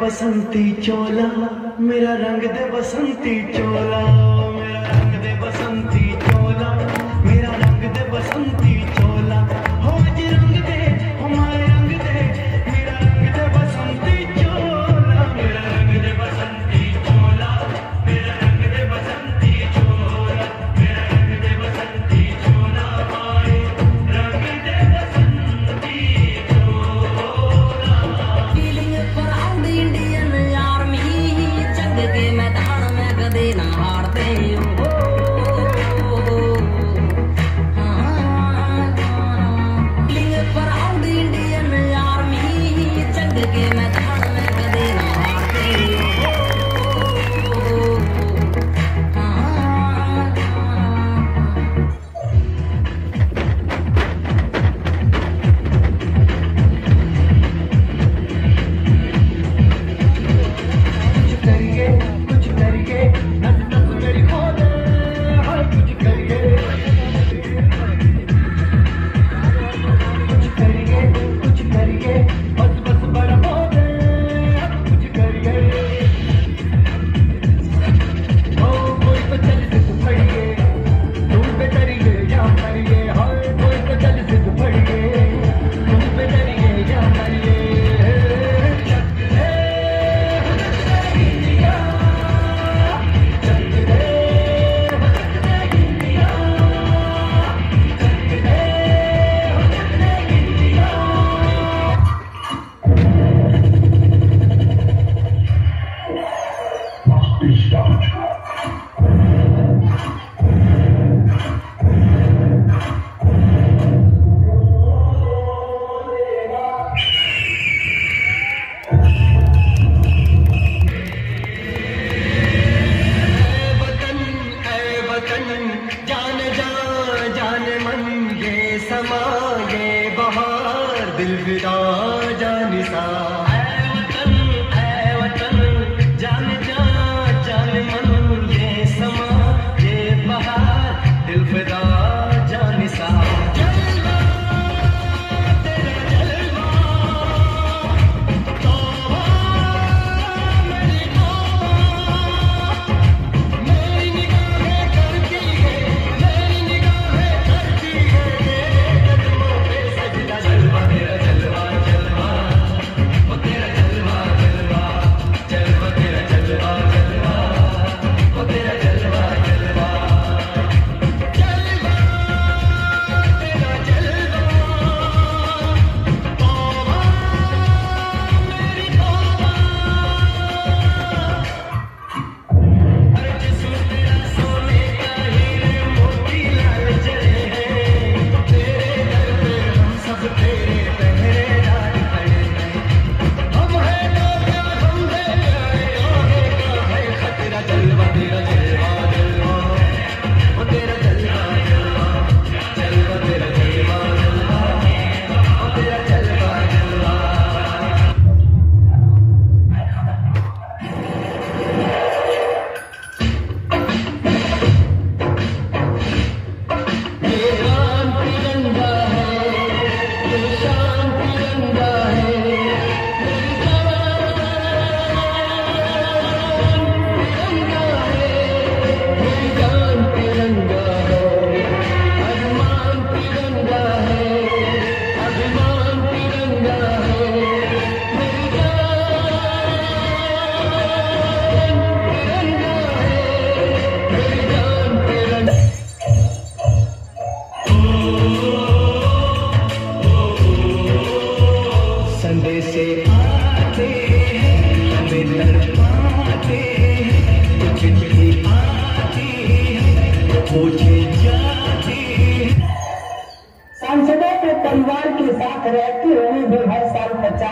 बसंती चोला मेरा रंग दे बसंती चोला। ਕੇ ਮੈਂ ਤਾਂ ਮੈਂ ਕਦੇ ਨਾ ਹਾਰਦੇ ਓ।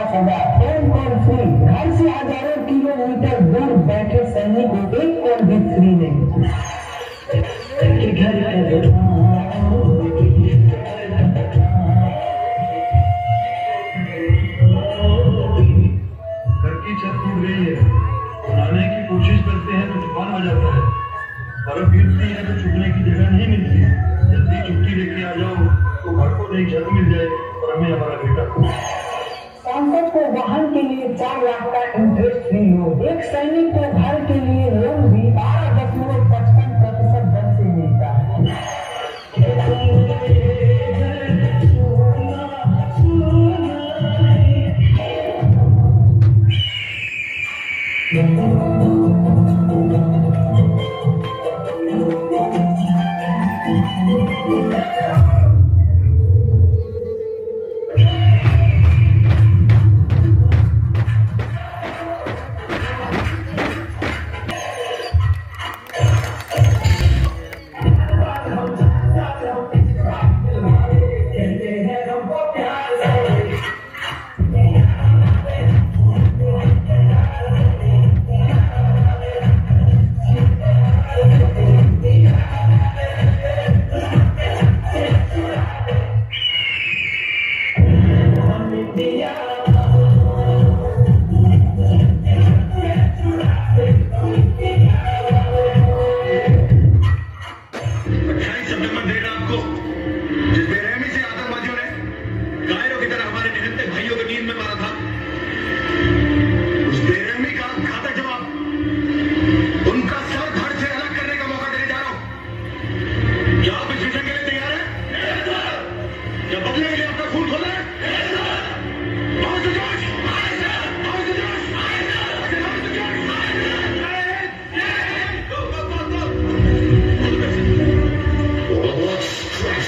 पचास हज़ार फ़ोन कॉल फ्री घर से हज़ारों किलोमीटर दूर बैठे सैनिकों एक कॉल भी फ्री नहीं कि घर की छत टूट गई है। बनाने की कोशिश करते हैं तो तूफ़ान आ जाता है बर्फ़ गिरती है तो छुपने की जगह नहीं मिलती जल्दी छुट्टी लेके आ जाओ तो घर को नई छत मिल जाए और हमें हमारा बेटा सांसद को वाहन के लिए चार लाख का इंटरेस्ट फ्री हो। एक सैनिक को घर के लिए लोन भी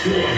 Sure.